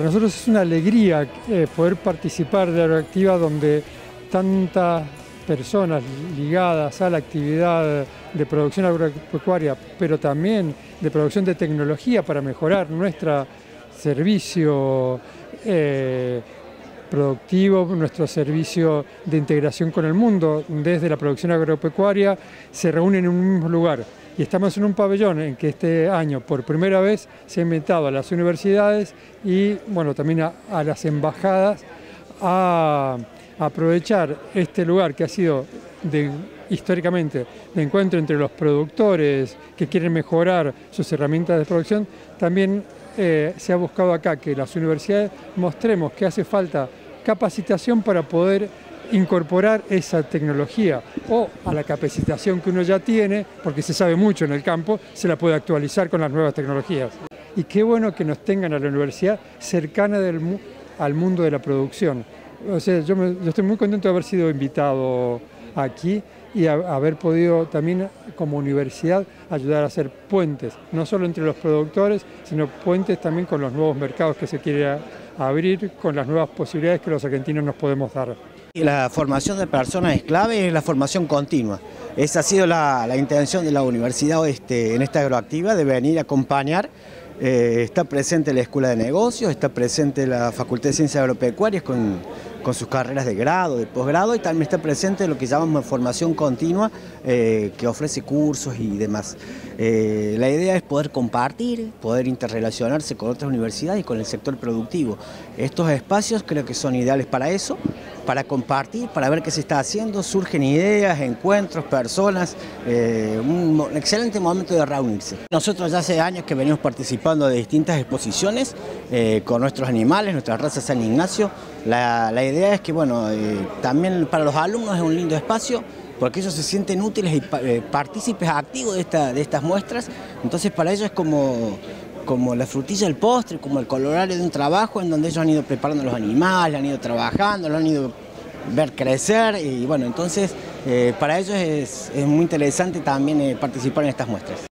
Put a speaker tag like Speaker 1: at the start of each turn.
Speaker 1: nosotros es una alegría eh, poder participar de actividad donde tantas personas ligadas a la actividad de producción agropecuaria, pero también de producción de tecnología para mejorar nuestro servicio eh, productivo, nuestro servicio de integración con el mundo, desde la producción agropecuaria, se reúnen en un mismo lugar. Y estamos en un pabellón en que este año por primera vez se ha invitado a las universidades y bueno, también a, las embajadas a, aprovechar este lugar que ha sido históricamente de encuentro entre los productores que quieren mejorar sus herramientas de producción, también eh, se ha buscado acá que las universidades mostremos que hace falta capacitación para poder incorporar esa tecnología o a la capacitación que uno ya tiene, porque se sabe mucho en el campo, se la puede actualizar con las nuevas tecnologías. Y qué bueno que nos tengan a la universidad cercana al mundo de la producción. O sea, yo, estoy muy contento de haber sido invitado aquí y haber podido también como universidad ayudar a hacer puentes, no solo entre los productores, sino puentes también con los nuevos mercados que se quiere abrir, con las nuevas posibilidades que los argentinos nos podemos dar.
Speaker 2: La formación de personas es clave, es la formación continua. Esa ha sido la, intención de la universidad este, en esta agroactiva, de venir a acompañar. Eh, está presente la Escuela de Negocios, está presente la Facultad de Ciencias Agropecuarias con con sus carreras de grado, de posgrado y también está presente lo que llamamos formación continua eh, que ofrece cursos y demás. Eh, la idea es poder compartir, poder interrelacionarse con otras universidades y con el sector productivo. Estos espacios creo que son ideales para eso, para compartir, para ver qué se está haciendo, surgen ideas, encuentros, personas, eh, un excelente momento de reunirse. Nosotros ya hace años que venimos participando de distintas exposiciones con nuestros animales, nuestra raza San Ignacio, la, idea es que, bueno, eh, también para los alumnos es un lindo espacio, porque ellos se sienten útiles y eh, partícipes activos de, de estas muestras, entonces para ellos es como, como la frutilla del postre, como el colorario de un trabajo en donde ellos han ido preparando los animales, han ido trabajando, lo han ido ver crecer y bueno, entonces eh, para ellos es, muy interesante también participar en estas muestras.